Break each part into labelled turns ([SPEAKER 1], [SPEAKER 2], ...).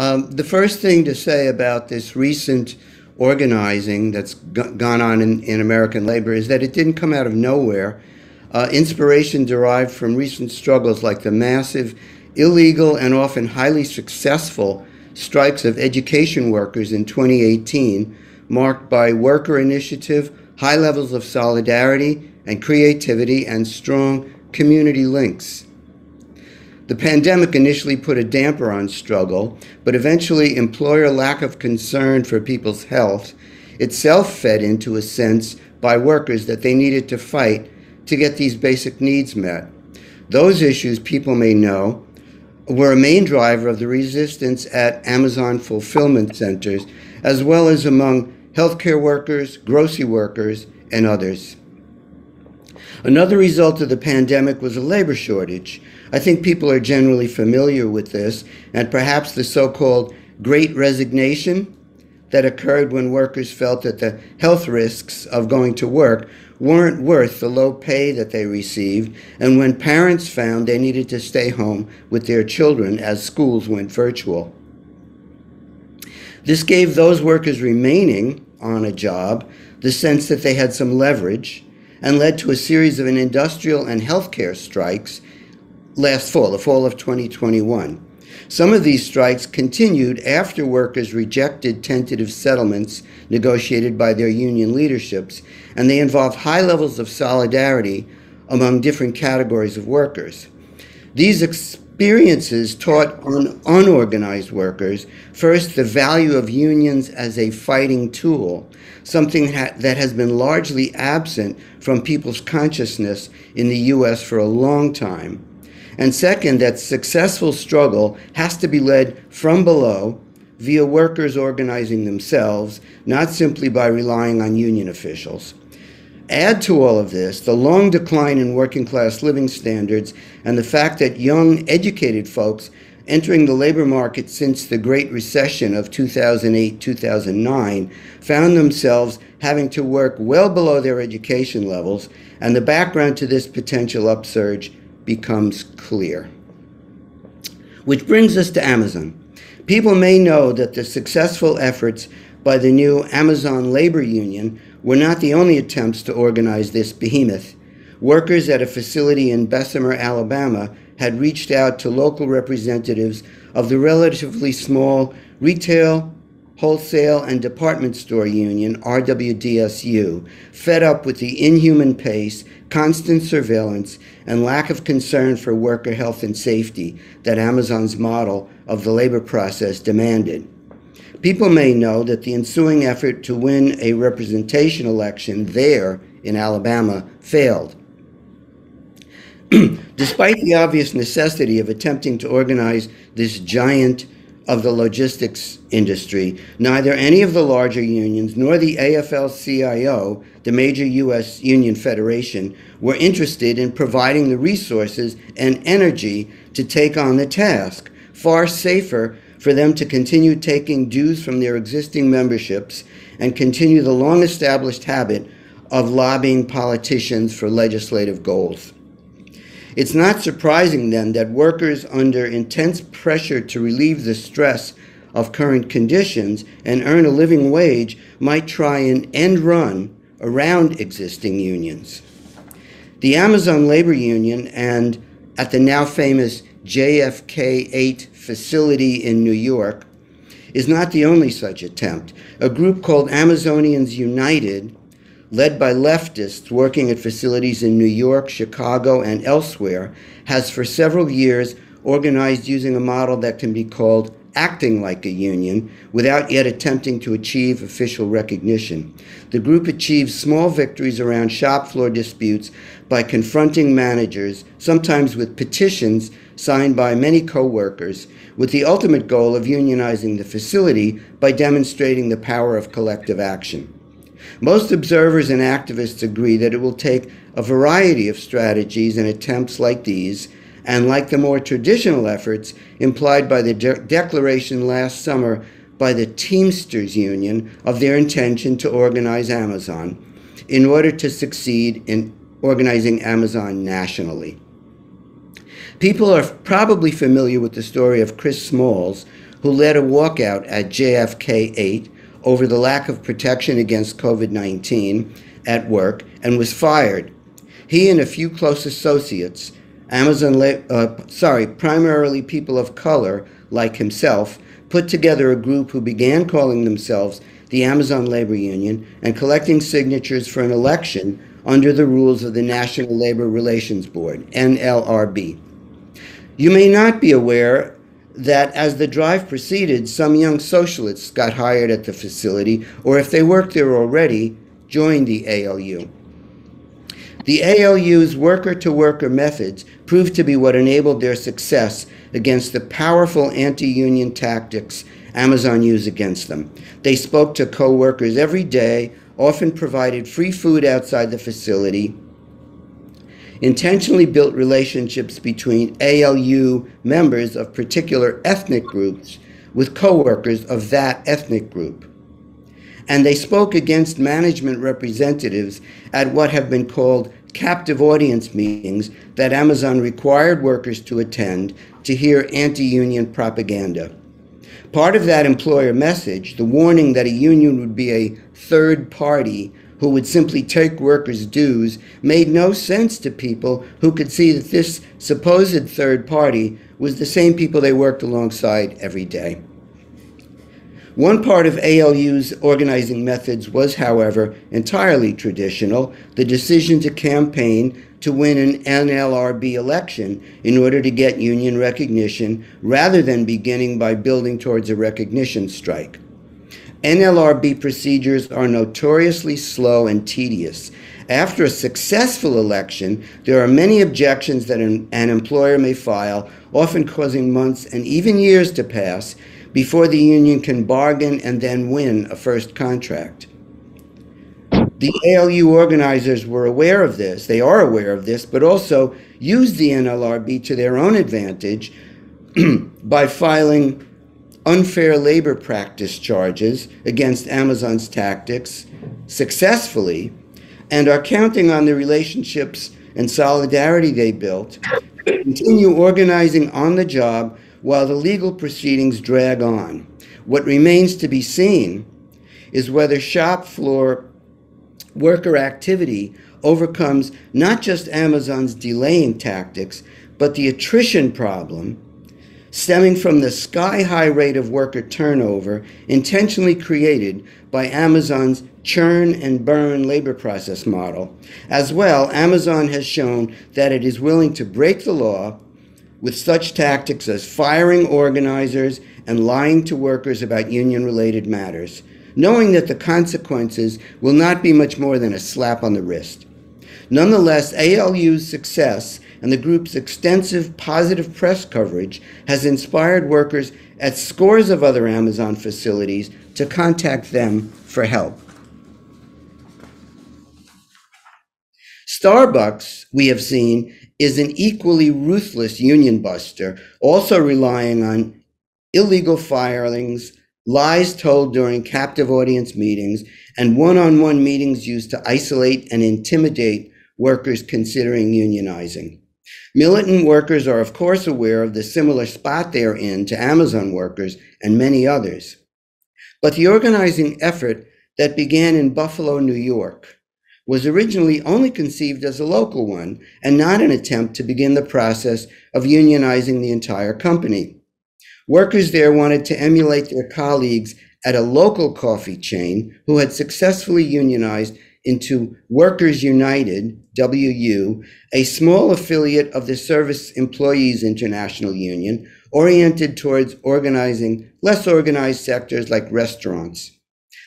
[SPEAKER 1] Um, the first thing to say about this recent organizing that's gone on in, in American labor is that it didn't come out of nowhere. Uh, inspiration derived from recent struggles like the massive, illegal, and often highly successful strikes of education workers in 2018, marked by worker initiative, high levels of solidarity and creativity, and strong community links. The pandemic initially put a damper on struggle, but eventually employer lack of concern for people's health itself fed into a sense by workers that they needed to fight to get these basic needs met. Those issues, people may know, were a main driver of the resistance at Amazon fulfillment centers, as well as among healthcare workers, grocery workers, and others. Another result of the pandemic was a labor shortage. I think people are generally familiar with this, and perhaps the so called great resignation that occurred when workers felt that the health risks of going to work weren't worth the low pay that they received, and when parents found they needed to stay home with their children as schools went virtual. This gave those workers remaining on a job the sense that they had some leverage and led to a series of an industrial and healthcare strikes last fall, the fall of 2021. Some of these strikes continued after workers rejected tentative settlements negotiated by their union leaderships, and they involved high levels of solidarity among different categories of workers. These experiences taught un- unorganized workers first the value of unions as a fighting tool, something ha- that has been largely absent from people's consciousness in the US for a long time. And second, that successful struggle has to be led from below via workers organizing themselves, not simply by relying on union officials. Add to all of this the long decline in working class living standards and the fact that young, educated folks entering the labor market since the Great Recession of 2008 2009 found themselves having to work well below their education levels, and the background to this potential upsurge becomes clear. Which brings us to Amazon. People may know that the successful efforts by the new Amazon Labor Union were not the only attempts to organize this behemoth. Workers at a facility in Bessemer, Alabama, had reached out to local representatives of the relatively small retail, wholesale, and department store union, RWDSU, fed up with the inhuman pace, constant surveillance, and lack of concern for worker health and safety that Amazon's model of the labor process demanded. People may know that the ensuing effort to win a representation election there in Alabama failed. Despite the obvious necessity of attempting to organize this giant of the logistics industry, neither any of the larger unions nor the AFL CIO, the major U.S. union federation, were interested in providing the resources and energy to take on the task. Far safer for them to continue taking dues from their existing memberships and continue the long established habit of lobbying politicians for legislative goals. It's not surprising then that workers under intense pressure to relieve the stress of current conditions and earn a living wage might try an end run around existing unions. The Amazon Labor Union and at the now famous JFK 8 facility in New York is not the only such attempt. A group called Amazonians United led by leftists working at facilities in New York, Chicago, and elsewhere, has for several years organized using a model that can be called acting like a union without yet attempting to achieve official recognition. The group achieves small victories around shop floor disputes by confronting managers, sometimes with petitions signed by many co-workers, with the ultimate goal of unionizing the facility by demonstrating the power of collective action. Most observers and activists agree that it will take a variety of strategies and attempts like these, and like the more traditional efforts implied by the de- declaration last summer by the Teamsters Union of their intention to organize Amazon, in order to succeed in organizing Amazon nationally. People are probably familiar with the story of Chris Smalls, who led a walkout at JFK 8 over the lack of protection against COVID 19 at work and was fired. He and a few close associates, Amazon, uh, sorry, primarily people of color like himself, put together a group who began calling themselves the Amazon Labor Union and collecting signatures for an election under the rules of the National Labor Relations Board, NLRB. You may not be aware that as the drive proceeded, some young socialists got hired at the facility, or if they worked there already, joined the ALU. The ALU's worker to worker methods proved to be what enabled their success against the powerful anti union tactics Amazon used against them. They spoke to co workers every day, often provided free food outside the facility, intentionally built relationships between ALU members of particular ethnic groups with coworkers of that ethnic group. And they spoke against management representatives at what have been called captive audience meetings that Amazon required workers to attend to hear anti union propaganda. Part of that employer message, the warning that a union would be a third party who would simply take workers' dues, made no sense to people who could see that this supposed third party was the same people they worked alongside every day. One part of ALU's organizing methods was, however, entirely traditional the decision to campaign to win an NLRB election in order to get union recognition rather than beginning by building towards a recognition strike. NLRB procedures are notoriously slow and tedious. After a successful election, there are many objections that an, an, employer may file, often causing months and even years to pass before the union can bargain and then win a first contract. The ALU organizers were aware of this, they are aware of this, but also use the NLRB to their own advantage by filing unfair labor practice charges against Amazon's tactics successfully and are counting on the relationships and solidarity they built to continue organizing on the job while the legal proceedings drag on. What remains to be seen is whether shop floor worker activity overcomes not just Amazon's delaying tactics, but the attrition problem stemming from the sky high rate of worker turnover intentionally created by Amazon's churn and burn labor process model. As well, Amazon has shown that it is willing to break the law with such tactics as firing organizers and lying to workers about union related matters, knowing that the consequences will not be much more than a slap on the wrist. Nonetheless, ALU's success and the group's extensive positive press coverage has inspired workers at scores of other Amazon facilities to contact them for help. Starbucks, we have seen, is an equally ruthless union buster, also relying on illegal firings, lies told during captive audience meetings, and one on one meetings used to isolate and intimidate workers considering unionizing. Militant workers are, of course, aware of the similar spot they are in to Amazon workers and many others. But the organizing effort that began in Buffalo, New York, was originally only conceived as a local one and not an attempt to begin the process of unionizing the entire company. Workers there wanted to emulate their colleagues at a local coffee chain who had successfully unionized into Workers United, WU, a small affiliate of the Service Employees International Union, oriented towards organizing less organized sectors like restaurants.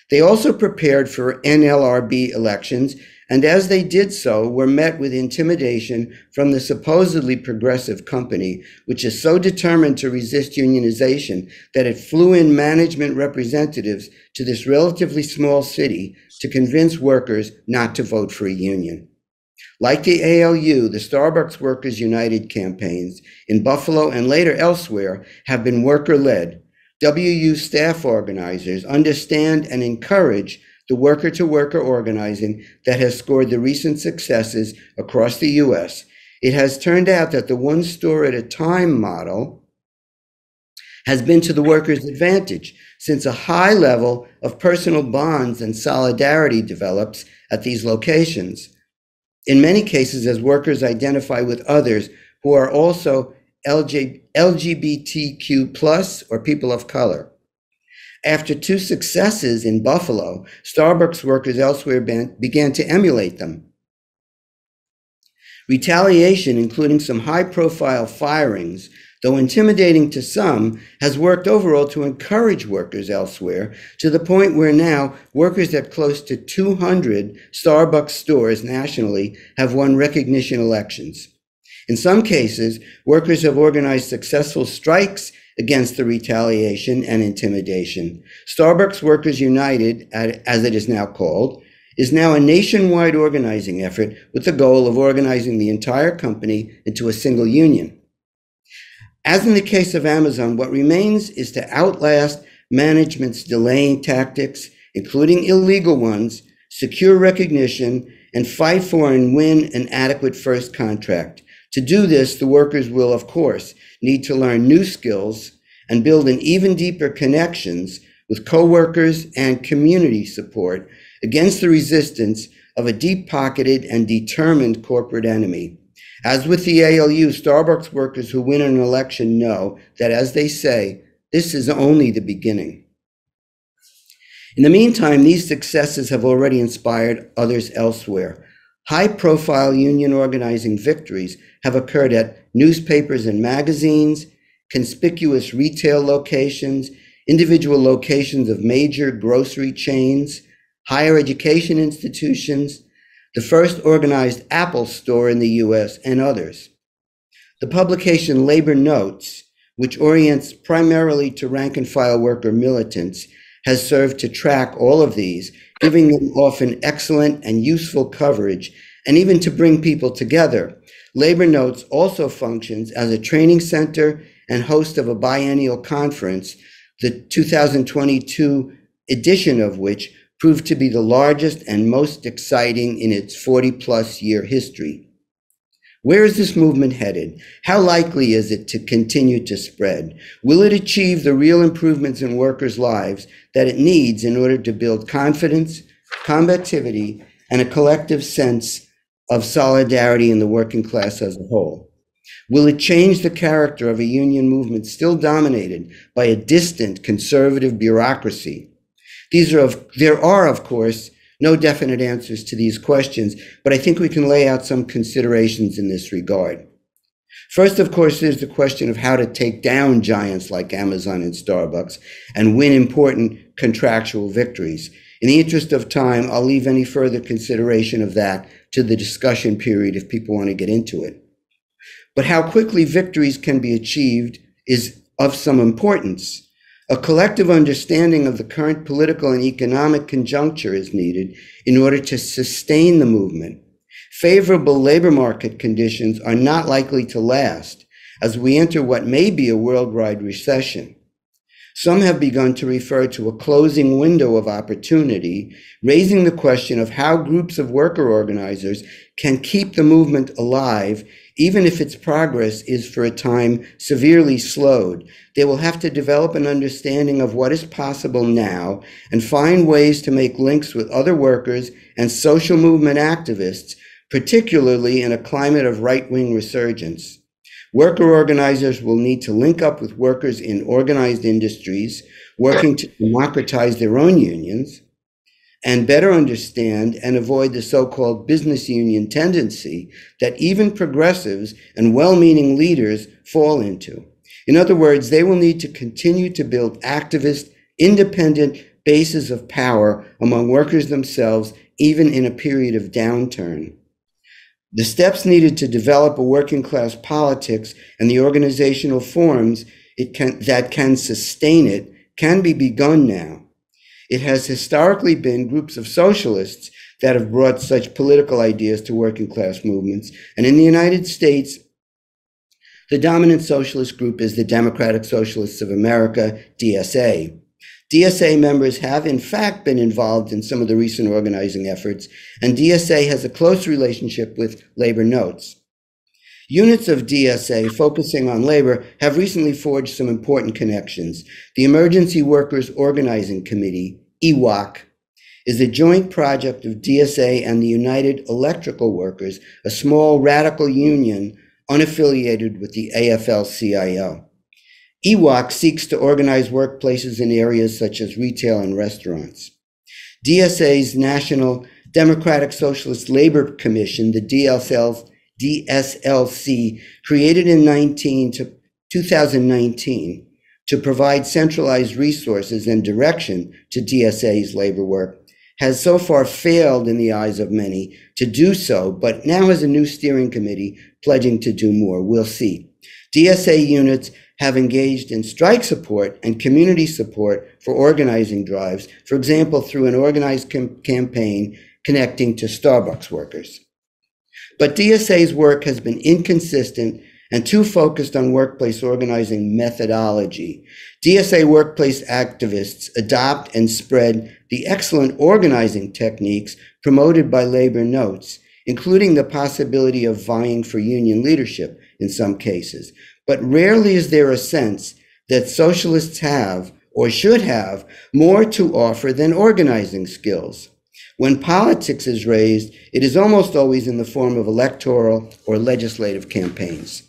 [SPEAKER 1] They also prepared for NLRB elections, and as they did so, were met with intimidation from the supposedly progressive company, which is so determined to resist unionization that it flew in management representatives to this relatively small city to convince workers not to vote for a union. Like the ALU, the Starbucks Workers United campaigns in Buffalo and later elsewhere have been worker led. WU staff organizers understand and encourage the worker to worker organizing that has scored the recent successes across the U.S. It has turned out that the one store at a time model has been to the workers' advantage, since a high level of personal bonds and solidarity develops at these locations. In many cases, as workers identify with others who are also LG, LGBTQ plus or people of color. After two successes in Buffalo, Starbucks workers elsewhere began to emulate them. Retaliation, including some high profile firings, though intimidating to some, has worked overall to encourage workers elsewhere to the point where now workers at close to 200 Starbucks stores nationally have won recognition elections. In some cases, workers have organized successful strikes against the retaliation and intimidation. Starbucks Workers United, as it is now called, is now a nationwide organizing effort with the goal of organizing the entire company into a single union. As in the case of Amazon, what remains is to outlast management's delaying tactics, including illegal ones, secure recognition, and fight for and win an adequate first contract. To do this, the workers will, of course, need to learn new skills and build an even deeper connections with coworkers and community support against the resistance of a deep pocketed and determined corporate enemy. As with the ALU, Starbucks workers who win an election know that, as they say, this is only the beginning. In the meantime, these successes have already inspired others elsewhere. High profile union organizing victories have occurred at newspapers and magazines, conspicuous retail locations, individual locations of major grocery chains, higher education institutions, the first organized Apple store in the US, and others. The publication Labor Notes, which orients primarily to rank and file worker militants, has served to track all of these, giving them often excellent and useful coverage, and even to bring people together. Labor Notes also functions as a training center and host of a biennial conference, the 2022 edition of which proved to be the largest and most exciting in its 40 plus year history. Where is this movement headed? How likely is it to continue to spread? Will it achieve the real improvements in workers' lives that it needs in order to build confidence, combativity, and a collective sense of solidarity in the working class as a whole? Will it change the character of a union movement still dominated by a distant conservative bureaucracy these are of, there are, of course, no definite answers to these questions, but I think we can lay out some considerations in this regard. First, of course, there's the question of how to take down giants like Amazon and Starbucks and win important contractual victories. In the interest of time, I'll leave any further consideration of that to the discussion period if people want to get into it. But how quickly victories can be achieved is of some importance. A collective understanding of the current political and economic conjuncture is needed in order to sustain the movement. Favorable labor market conditions are not likely to last as we enter what may be a worldwide recession. Some have begun to refer to a closing window of opportunity, raising the question of how groups of worker organizers can keep the movement alive even if its progress is for a time severely slowed, they will have to develop an understanding of what is possible now and find ways to make links with other workers and social movement activists, particularly in a climate of right wing resurgence. Worker organizers will need to link up with workers in organized industries, working to democratize their own unions and better understand and avoid the so called business union tendency that even progressives and well meaning leaders fall into. In other words, they will need to continue to build activist, independent bases of power among workers themselves, even in a period of downturn. The steps needed to develop a working class politics and the organizational forms it can, that can sustain it can be begun now. It has historically been groups of socialists that have brought such political ideas to working class movements. And in the United States, the dominant socialist group is the Democratic Socialists of America, DSA. DSA members have, in fact, been involved in some of the recent organizing efforts, and DSA has a close relationship with Labor Notes. Units of DSA focusing on labor have recently forged some important connections. The Emergency Workers Organizing Committee, EWOC, is a joint project of DSA and the United Electrical Workers, a small radical union unaffiliated with the AFL CIO. EWOC seeks to organize workplaces in areas such as retail and restaurants. DSA's National Democratic Socialist Labor Commission, the DSL, DSLC, created in 19 to 2019 to provide centralized resources and direction to DSA's labor work, has so far failed in the eyes of many to do so, but now has a new steering committee pledging to do more. We'll see. DSA units have engaged in strike support and community support for organizing drives, for example, through an organized com- campaign connecting to Starbucks workers. But DSA's work has been inconsistent and too focused on workplace organizing methodology. DSA workplace activists adopt and spread the excellent organizing techniques promoted by Labor Notes, including the possibility of vying for union leadership in some cases. But rarely is there a sense that socialists have or should have more to offer than organizing skills. When politics is raised, it is almost always in the form of electoral or legislative campaigns.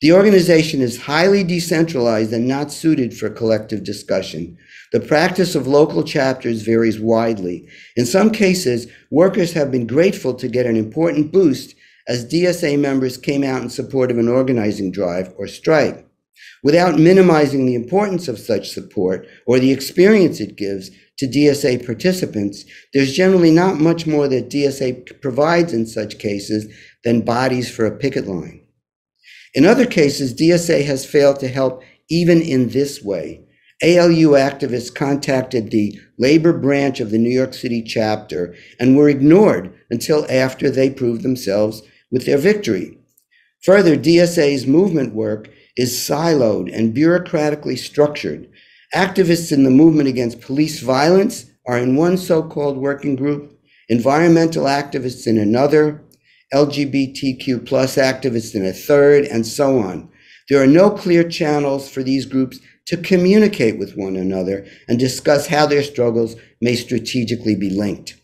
[SPEAKER 1] The organization is highly decentralized and not suited for collective discussion. The practice of local chapters varies widely. In some cases, workers have been grateful to get an important boost as DSA members came out in support of an organizing drive or strike. Without minimizing the importance of such support or the experience it gives to DSA participants, there's generally not much more that DSA provides in such cases than bodies for a picket line. In other cases, DSA has failed to help even in this way. ALU activists contacted the labor branch of the New York City chapter and were ignored until after they proved themselves with their victory. Further, DSA's movement work is siloed and bureaucratically structured. Activists in the movement against police violence are in one so called working group, environmental activists in another, LGBTQ plus activists in a third, and so on. There are no clear channels for these groups to communicate with one another and discuss how their struggles may strategically be linked.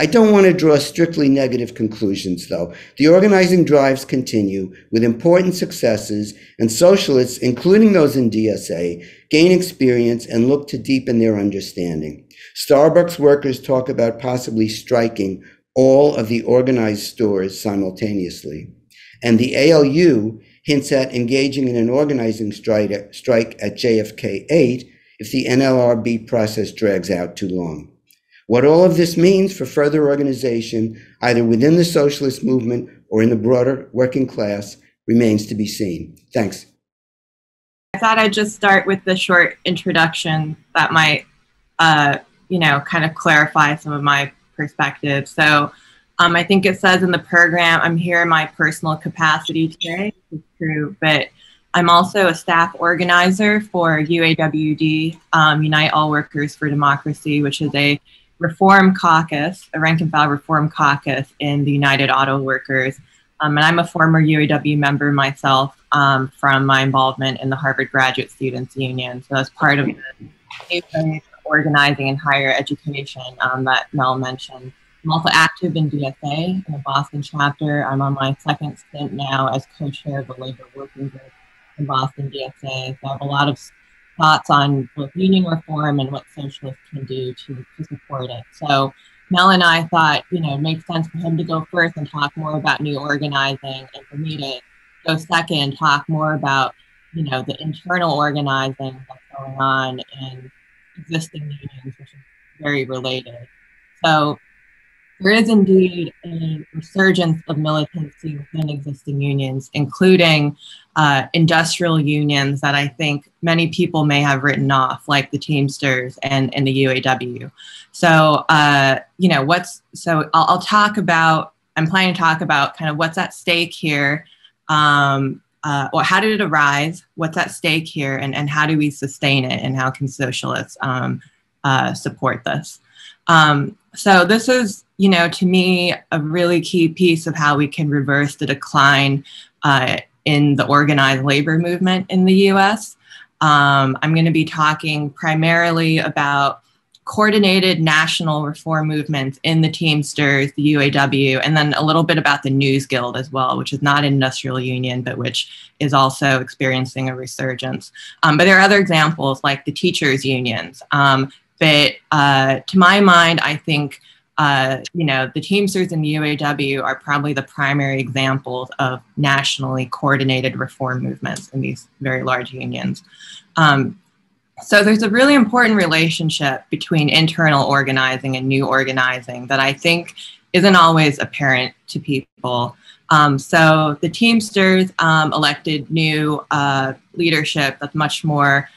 [SPEAKER 1] I don't want to draw strictly negative conclusions, though. The organizing drives continue with important successes, and socialists, including those in DSA, gain experience and look to deepen their understanding. Starbucks workers talk about possibly striking all of the organized stores simultaneously. And the ALU hints at engaging in an organizing strike at, JFK 8 if the NLRB process drags out too long. What all of this means for further organization, either within the socialist movement or in the broader working class, remains to be seen. Thanks.
[SPEAKER 2] I thought I'd just start with the short introduction that might, uh, you know, kind of clarify some of my perspective. So um, I think it says in the program, I'm here in my personal capacity today. It's true, but I'm also a staff organizer for UAWD, um, Unite All Workers for Democracy, which is a reform caucus, a rank and file reform caucus in the United Auto Workers. Um, and I'm a former UAW member myself um, from my involvement in the Harvard Graduate Students Union. So that's part of the organizing in higher education um, that Mel mentioned. I'm also active in DSA in the Boston chapter. I'm on my second stint now as co-chair of the labor working group in Boston DSA. So I have a lot of thoughts on both union reform and what socialists can do to, to support it. So Mel and I thought, you know, it makes sense for him to go first and talk more about new organizing and for me to go second, talk more about, you know, the internal organizing that's going on in existing unions, which is very related. So there is indeed a resurgence of militancy within existing unions, including uh, industrial unions that I think many people may have written off, like the Teamsters and, and the UAW. So, uh, you know, what's so I'll, I'll, talk about, I'm planning to talk about kind of what's at stake here. Um, uh, or how did it arise? What's at stake here, and, and how do we sustain it? And how can socialists um, uh, support this? Um, so this is, you know, to me, a really key piece of how we can reverse the decline uh, in the organized labor movement in the US. Um, I'm going to be talking primarily about coordinated national reform movements in the Teamsters, the UAW, and then a little bit about the News Guild as well, which is not an industrial union, but which is also experiencing a resurgence. Um, but there are other examples like the teachers' unions. Um, but uh, to my mind, I think uh, you know, the Teamsters and the UAW are probably the primary examples of nationally coordinated reform movements in these very large unions. Um, so there's a really important relationship between internal organizing and new organizing that I think isn't always apparent to people. Um, so the Teamsters um, elected new uh, leadership that's much more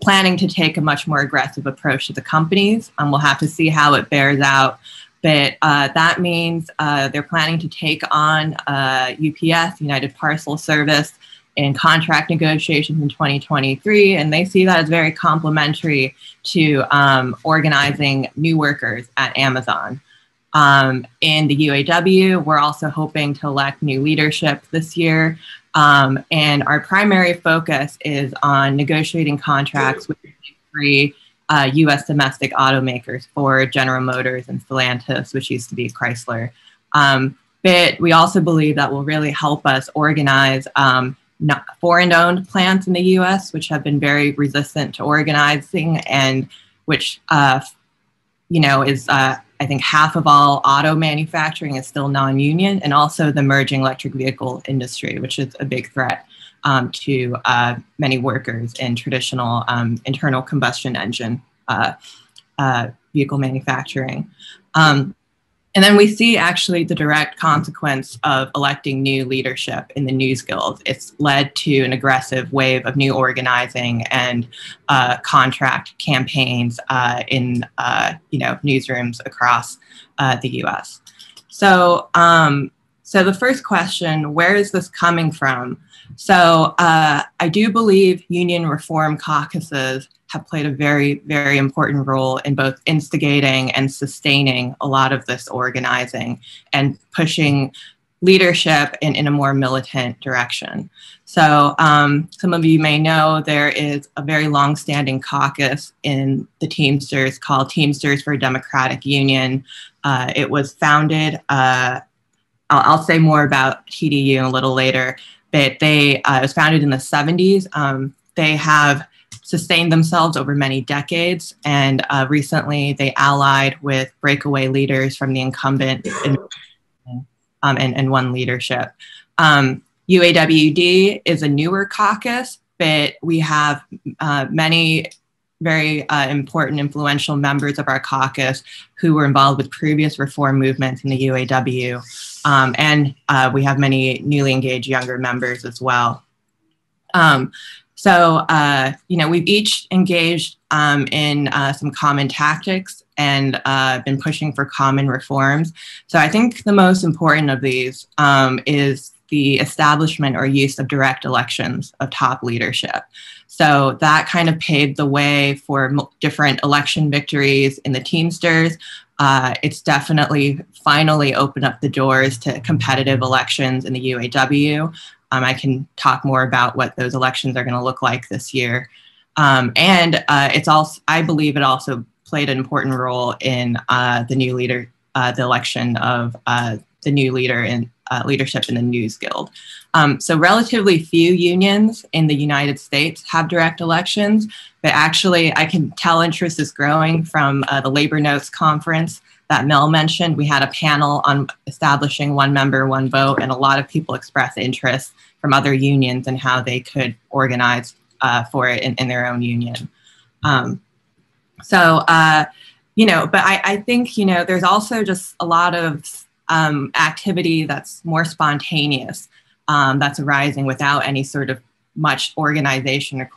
[SPEAKER 2] planning to take a much more aggressive approach to the companies. Um, we'll have to see how it bears out. But uh, that means uh, they're planning to take on uh, UPS, United Parcel Service, in contract negotiations in 2023. And they see that as very complementary to um, organizing new workers at Amazon. Um, in the UAW, we're also hoping to elect new leadership this year. Um, and our primary focus is on negotiating contracts with three uh, US domestic automakers Ford, General Motors, and Stellantis, which used to be Chrysler. Um, but we also believe that will really help us organize um, foreign owned plants in the US, which have been very resistant to organizing and which, uh, you know, is uh, I think half of all auto manufacturing is still non-union, and also the emerging electric vehicle industry, which is a big threat um, to uh, many workers in traditional um, internal combustion engine uh, uh, vehicle manufacturing. Um, and then we see actually the direct consequence of electing new leadership in the news guild. It's led to an aggressive wave of new organizing and uh, contract campaigns uh, in uh, you know newsrooms across uh, the U.S. So, um, so the first question: Where is this coming from? So, uh, I do believe union reform caucuses have played a very, very important role in both instigating and sustaining a lot of this organizing and pushing leadership in, in a more militant direction. So, um, some of you may know there is a very long standing caucus in the Teamsters called Teamsters for Democratic Union. Uh, it was founded, uh, I'll, I'll, say more about TDU a little later, but they, uh, was founded in the 70s. Um, they have sustained themselves over many decades. And uh, recently, they allied with breakaway leaders from the incumbent um, and, and won leadership. Um, UAWD is a newer caucus, but we have uh, many very uh, important, influential members of our caucus who were involved with previous reform movements in the UAW. Um, and uh, we have many newly engaged younger members as well. Um, so, uh, you know, we've each engaged um, in uh, some common tactics and uh, been pushing for common reforms. So, I think the most important of these um, is the establishment or use of direct elections of top leadership. So, that kind of paved the way for different election victories in the Teamsters. Uh, it's definitely finally opened up the doors to competitive elections in the UAW. Um, I can talk more about what those elections are going to look like this year. Um, and uh, it's also, I believe it also played an important role in uh, the new leader, uh, the election of uh, the new leader in uh, leadership in the News Guild. Um, so relatively few unions in the United States have direct elections, but actually I can tell interest is growing from uh, the Labor Notes Conference that Mel mentioned, we had a panel on establishing one member, one vote, and a lot of people expressed interest from other unions and how they could organize uh, for it in, in, their own union. Um, so, uh, you know, but I, I, think, you know, there's also just a lot of um, activity that's more spontaneous um, that's arising without any sort of much organization or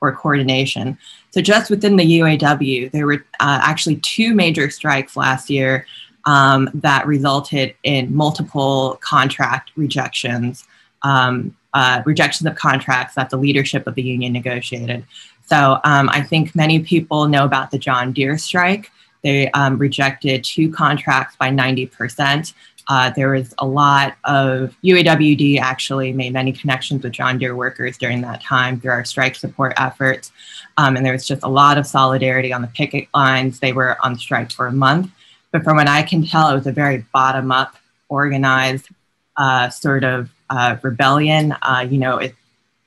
[SPEAKER 2] or coordination. So just within the UAW, there were uh, actually two major strikes last year um, that resulted in multiple contract rejections, um, uh, rejections of contracts that the leadership of the union negotiated. So um, I think many people know about the John Deere strike. They um, rejected two contracts by 90%. Uh, there was a lot of UAWD actually made many connections with John Deere workers during that time through our strike support efforts. Um, and there was just a lot of solidarity on the picket lines. They were on strike for a month. But from what I can tell, it was a very bottom up, organized uh, sort of uh, rebellion. Uh, you know, it,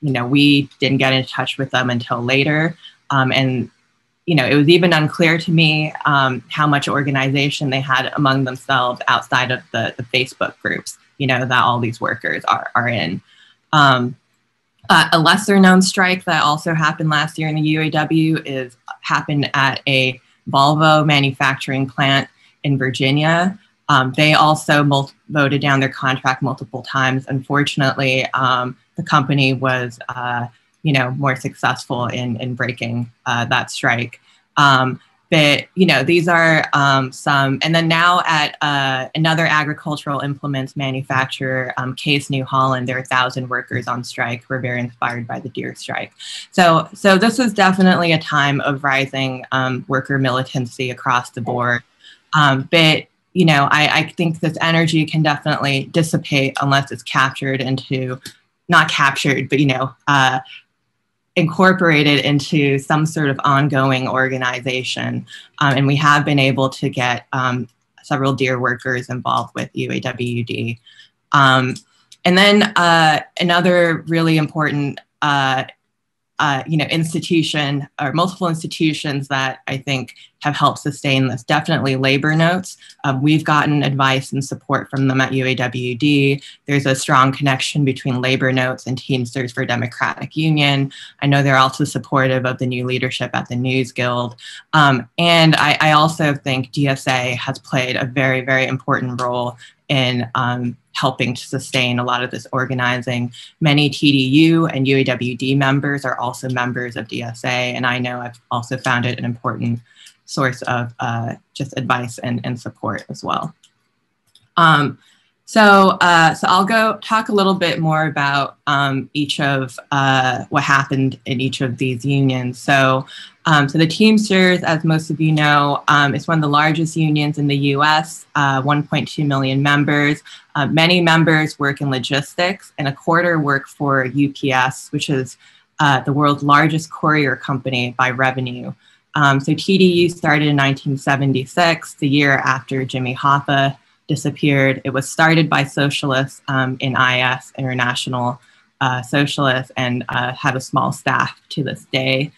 [SPEAKER 2] you know, we didn't get in touch with them until later. Um, and you know, it was even unclear to me um, how much organization they had among themselves outside of the, the Facebook groups, you know, that all these workers are, are in. Um, uh, a lesser known strike that also happened last year in the UAW is happened at a Volvo manufacturing plant in Virginia. Um, they also voted down their contract multiple times. Unfortunately, um, the company was uh, you know, more successful in, in breaking uh, that strike. Um, but, you know, these are um, some, and then now at uh, another agricultural implements manufacturer, um, Case New Holland, there are thousand workers on strike who are very inspired by the Deere strike. So, so this was definitely a time of rising um, worker militancy across the board. Um, but you know, I, I, think this energy can definitely dissipate unless it's captured into, not captured, but you know, uh, incorporated into some sort of ongoing organization. Um, and we have been able to get um, several Deere workers involved with UAWD. Um, and then uh, another really important uh, uh, you know, institution or multiple institutions that I think have helped sustain this. Definitely labor notes. Um, we've gotten advice and support from them at UAWD. There's a strong connection between labor notes and Teamsters for Democratic Union. I know they're also supportive of the new leadership at the News Guild. Um, and I, I also think DSA has played a very, very important role in um, helping to sustain a lot of this organizing. Many TDU and UAWD members are also members of DSA, and I know I've also found it an important source of uh, just advice and, and support as well. Um, so, uh, so I'll go talk a little bit more about um, each of uh, what happened in each of these unions. So, um, so the Teamsters, as most of you know, um, is one of the largest unions in the U.S. Uh, 1.2 million members. Uh, many members work in logistics, and a quarter work for UPS, which is uh, the world's largest courier company by revenue. Um, so TDU started in 1976, the year after Jimmy Hoffa disappeared. It was started by socialists um, in IS, International uh, Socialists, and uh, have a small staff to this day.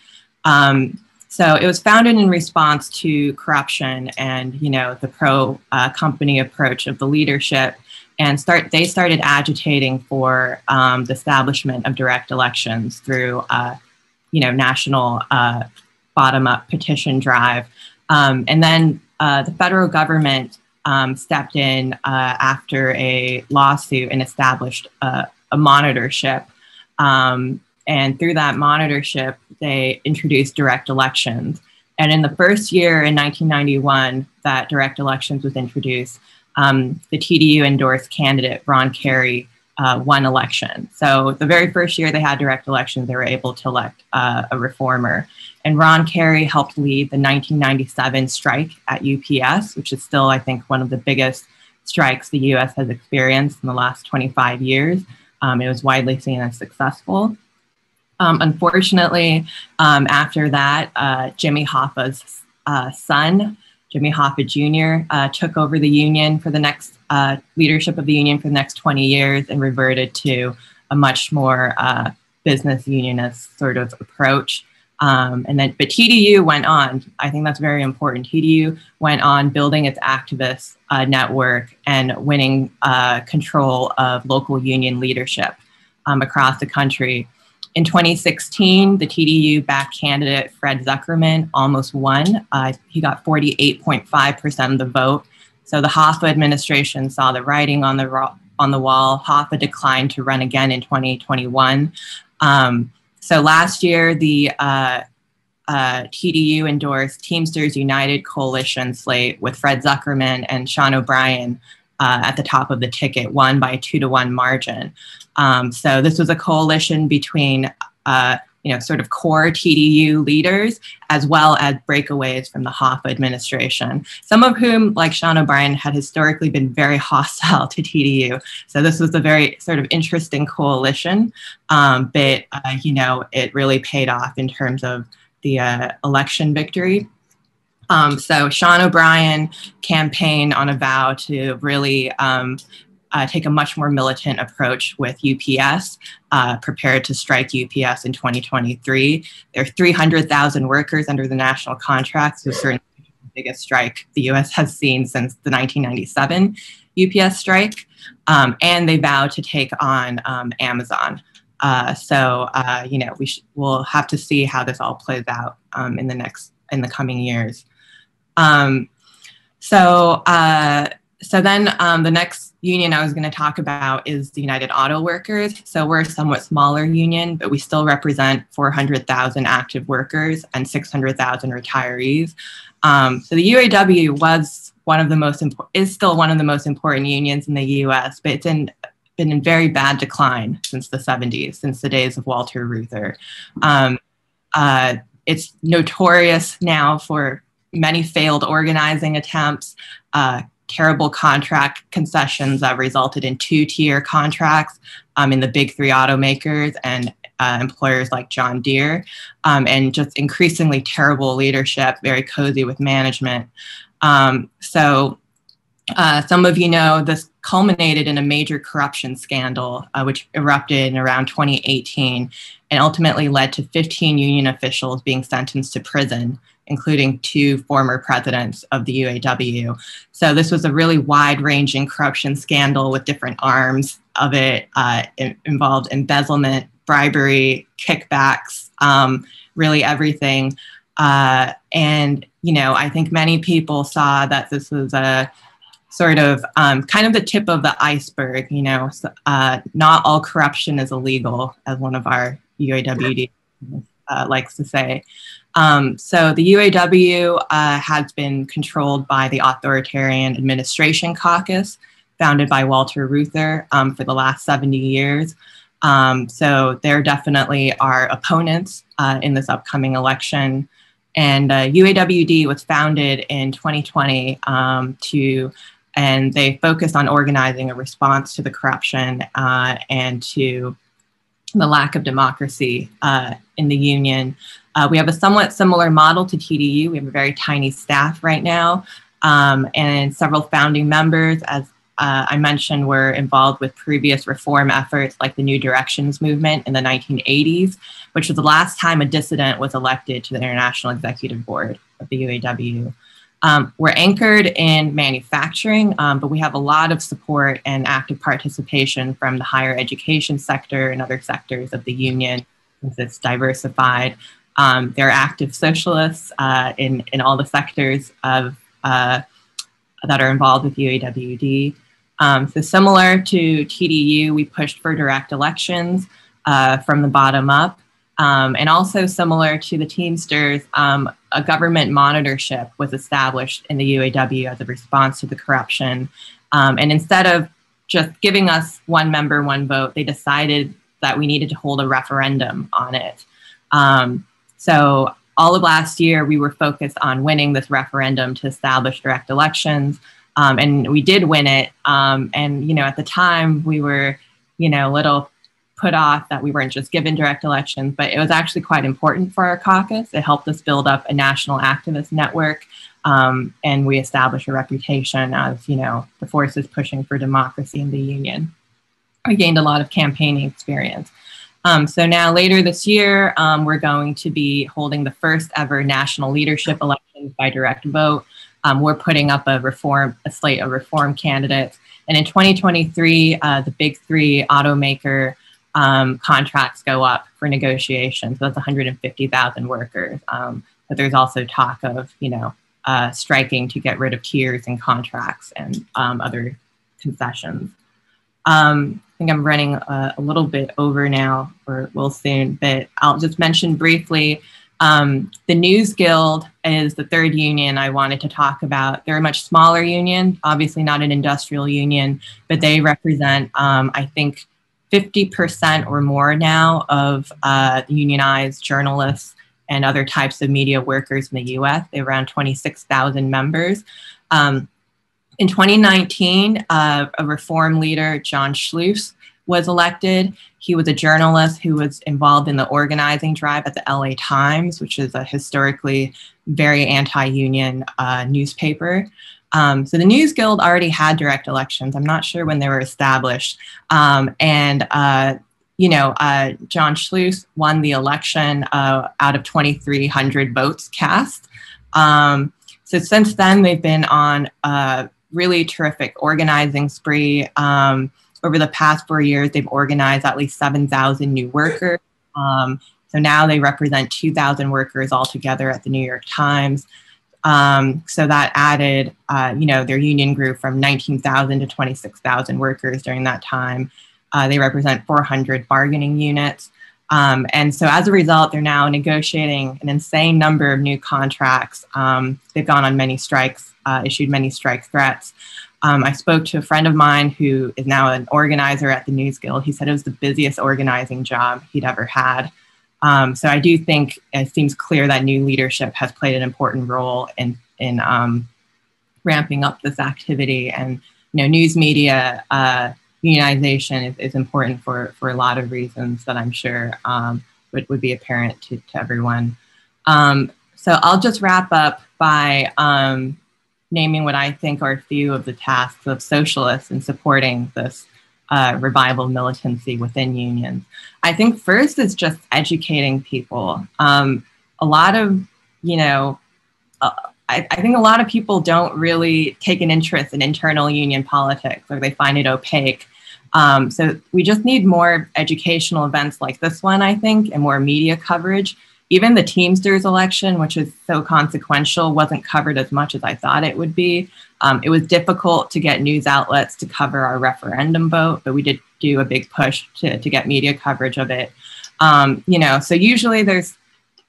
[SPEAKER 2] Um, so it was founded in response to corruption and you know the pro uh, company approach of the leadership, and start they started agitating for um, the establishment of direct elections through uh, you know national uh, bottom up petition drive, um, and then uh, the federal government um, stepped in uh, after a lawsuit and established a monitorship. And through that monitorship, they introduced direct elections. And in the first year in 1991 that direct elections was introduced, um, the TDU endorsed candidate Ron Carey uh, won election. So the very first year they had direct elections, they were able to elect uh, a reformer. And Ron Carey helped lead the 1997 strike at UPS, which is still, I think, one of the biggest strikes the US has experienced in the last 25 years. Um, it was widely seen as successful. Um, unfortunately, um, after that, uh, Jimmy Hoffa's uh, son, Jimmy Hoffa Jr., uh, took over the union for the next uh, leadership of the union for the next 20 years and reverted to a much more uh, business unionist sort of approach. Um, and then, but TDU went on. I think that's very important. TDU went on building its activist uh, network and winning control of local union leadership um, across the country. In 2016, the TDU backed candidate Fred Zuckerman almost won. Uh, he got 48.5% of the vote. So the Hoffa administration saw the writing on the on the wall. Hoffa declined to run again in 2021. Um, so last year, the uh, uh, TDU endorsed Teamsters United coalition slate with Fred Zuckerman and Sean O'Brien uh, at the top of the ticket, won by a two to one margin. Um, so this was a coalition between uh, you know, sort of core TDU leaders, as well as breakaways from the Hoffa administration, some of whom, like Sean O'Brien, had historically been very hostile to TDU. So this was a very sort of interesting coalition, um, but, uh, you know, it really paid off in terms of the uh, election victory. Um, so Sean O'Brien campaigned on a vow to really um, uh, take a much more militant approach with UPS, uh, prepared to strike UPS in 2023. There are 300,000 workers under the national contracts, which is certainly the biggest strike the US has seen since the 1997 UPS strike. Um, and they vow to take on um, Amazon. Uh, so, uh, you know, we we'll have to see how this all plays out um, in the next, in the coming years. Um, so, uh, so then um, the next union I was going to talk about is the United Auto Workers. So we're a somewhat smaller union, but we still represent 400,000 active workers and 600,000 retirees. Um, so the UAW was one of the most important, is still one of the most important unions in the U.S., but it's in been in very bad decline since the 70s, since the days of Walter Reuther. Um, uh, it's notorious now for many failed organizing attempts, uh, terrible contract concessions that resulted in two tier contracts um, in the big three automakers and uh, employers like John Deere, um, and just increasingly terrible leadership, very cozy with management. Um, so, uh, some of you know this culminated in a major corruption scandal, uh, which erupted in around 2018 and ultimately led to 15 union officials being sentenced to prison including two former presidents of the UAW. So this was a really wide-ranging corruption scandal with different arms of it. Uh, it involved embezzlement, bribery, kickbacks, um, really everything. Uh, and you know, I think many people saw that this was a sort of um, kind of the tip of the iceberg. You know, uh, not all corruption is illegal, as one of our UAWD uh, likes to say. Um, so the UAW uh, has been controlled by the Authoritarian Administration Caucus, founded by Walter Reuther um, for the last 70 years. Um, so they're definitely our opponents uh, in this upcoming election. And uh, UAWD was founded in 2020 um, to, and they focused on organizing a response to the corruption uh, and to the lack of democracy uh, in the union. Uh, we have a somewhat similar model to TDU. We have a very tiny staff right now, um, and several founding members, as uh, I mentioned, were involved with previous reform efforts like the New Directions movement in the 1980s, which was the last time a dissident was elected to the International Executive Board of the UAW. Um, we're anchored in manufacturing, um, but we have a lot of support and active participation from the higher education sector and other sectors of the union since it's diversified. Um, there are active socialists uh, in, in all the sectors of, uh, that are involved with UAWD. Um, so similar to TDU, we pushed for direct elections uh, from the bottom up. Um, and also similar to the Teamsters, um, a government monitorship was established in the UAW as a response to the corruption. Um, and instead of just giving us one member, one vote, they decided that we needed to hold a referendum on it. Um, so all of last year, we were focused on winning this referendum to establish direct elections. Um, and we did win it. Um, and, you know, at the time, we were, you know, a little put off that we weren't just given direct elections, but it was actually quite important for our caucus. It helped us build up a national activist network. Um, and we established a reputation as, you know, the forces pushing for democracy in the union. We gained a lot of campaigning experience. Um, so now later this year, um, we're going to be holding the first ever national leadership elections by direct vote. Um, we're putting up a reform, a slate of reform candidates. And in 2023, uh, the big three automaker um, contracts go up for negotiations. So that's 150,000 workers. Um, but there's also talk of, you know, uh, striking to get rid of tiers and contracts and um, other concessions. Um, I think I'm running a, a, little bit over now, or will soon, but I'll just mention briefly. Um, the News Guild is the third union I wanted to talk about. They're a much smaller union, obviously not an industrial union, but they represent, um, I think, 50% or more now of uh, unionized journalists and other types of media workers in the US. They around 26,000 members. Um, in 2019, uh, a reform leader, Jon Schleuss, was elected. He was a journalist who was involved in the organizing drive at the LA Times, which is a historically very anti union uh, newspaper. Um, so the News Guild already had direct elections. I'm not sure when they were established. Um, and, uh, you know, uh, Jon Schleuss won the election uh, out of 2,300 votes cast. Um, so since then, they've been on a really terrific organizing spree. Um, over the past four years, they've organized at least 7,000 new workers. Um, so now they represent 2,000 workers altogether at the New York Times. Um, so that added, uh, you know, their union grew from 19,000 to 26,000 workers during that time. Uh, they represent 400 bargaining units. Um, and so as a result, they're now negotiating an insane number of new contracts. Um, they've gone on many strikes, uh, issued many strike threats. Um, I spoke to a friend of mine who is now an organizer at the News Guild. He said it was the busiest organizing job he'd ever had. Um, so I do think it seems clear that new leadership has played an important role in in um, ramping up this activity. And you know, news media uh, unionization is, is, important for for a lot of reasons that I'm sure um, would would be apparent to, to everyone. Um, so I'll just wrap up by um, naming what I think are a few of the tasks of socialists in supporting this uh, revival militancy within unions. I think first is just educating people. Um, a lot of, you know, uh, I, I, think a lot of people don't really take an interest in internal union politics or they find it opaque. Um, so we just need more educational events like this one, I think, and more media coverage. Even the Teamsters election, which is so consequential, wasn't covered as much as I thought it would be. Um, it was difficult to get news outlets to cover our referendum vote, but we did do a big push to, to get media coverage of it. Um, you know, so usually there's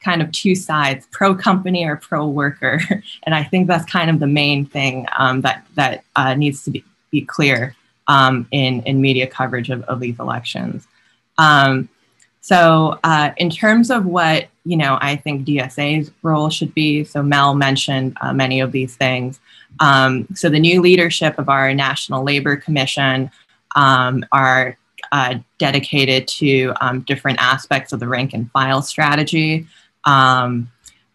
[SPEAKER 2] kind of two sides, pro company or pro worker, and I think that's kind of the main thing um, that that uh, needs to be, be clear um, in in media coverage of, of these elections. Um, so, uh, in terms of what you know, I think DSA's role should be. So Mel mentioned uh, many of these things. Um, so the new leadership of our National Labor Commission um, are uh, dedicated to um, different aspects of the rank and file strategy, um,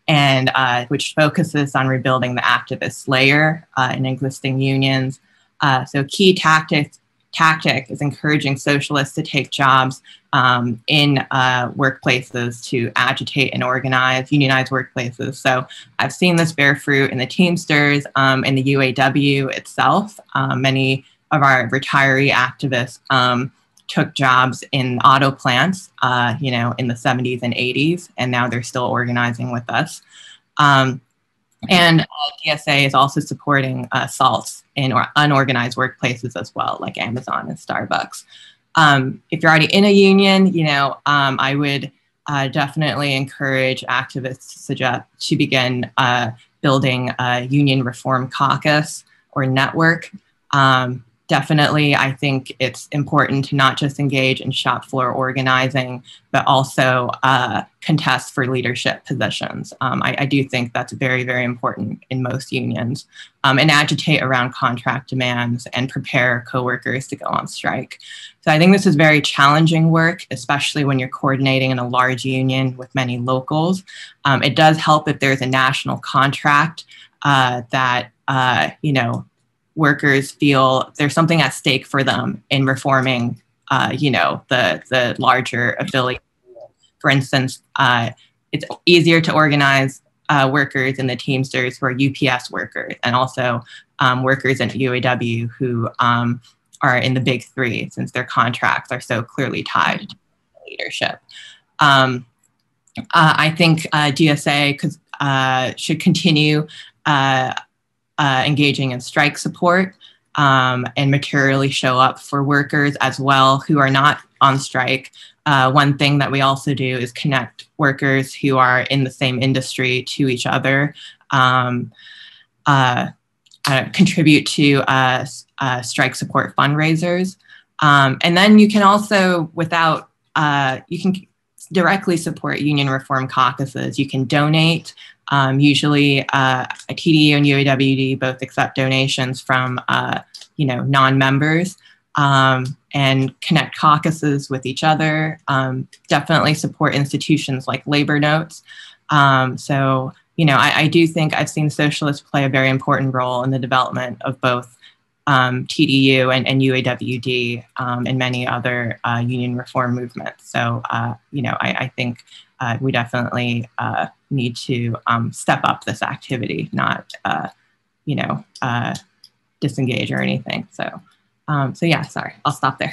[SPEAKER 2] and uh, which focuses on rebuilding the activist layer uh, in existing unions. Uh, so key tactics tactic is encouraging socialists to take jobs um, in uh, workplaces to agitate and organize, unionize workplaces. So I've seen this bear fruit in the Teamsters, um, in the UAW itself. Um, many of our retiree activists um, took jobs in auto plants, uh, you know, in the 70s and 80s, and now they're still organizing with us. Um, and uh, DSA is also supporting uh, SALTs in or unorganized workplaces as well, like Amazon and Starbucks. Um, if you're already in a union, you know, um, I would uh, definitely encourage activists to suggest to begin uh, building a union reform caucus or network. Um, definitely, I think it's important to not just engage in shop floor organizing, but also uh, contest for leadership positions. Um, I, I, do think that's very, very important in most unions um, and agitate around contract demands and prepare coworkers to go on strike. So I think this is very challenging work, especially when you're coordinating in a large union with many locals. Um, it does help if there's a national contract uh, that, uh, you know, workers feel there's something at stake for them in reforming, uh, you know, the the larger affiliate. For instance, uh, it's easier to organize uh, workers in the Teamsters who are UPS workers and also um, workers in UAW who um, are in the big three since their contracts are so clearly tied to leadership. Um, uh, I think uh, DSA uh, should continue uh, engaging in strike support um, and materially show up for workers as well who are not on strike. Uh, one thing that we also do is connect workers who are in the same industry to each other, um, uh, uh, contribute to uh, uh, strike support fundraisers. Um, and then you can also, without, you can directly support union reform caucuses. You can donate. Um, usually, uh, TDU and UAWD both accept donations from, uh, you know, non-members um, and connect caucuses with each other. Um, definitely support institutions like Labor Notes. Um, so, you know, I, I, do think I've seen socialists play a very important role in the development of both um, TDU and, and UAWD um, and many other uh, union reform movements. So, uh, you know, I, I think uh, we definitely uh, need to um, step up this activity, not, uh, you know, uh, disengage or anything. So, um, so yeah, sorry, I'll stop there.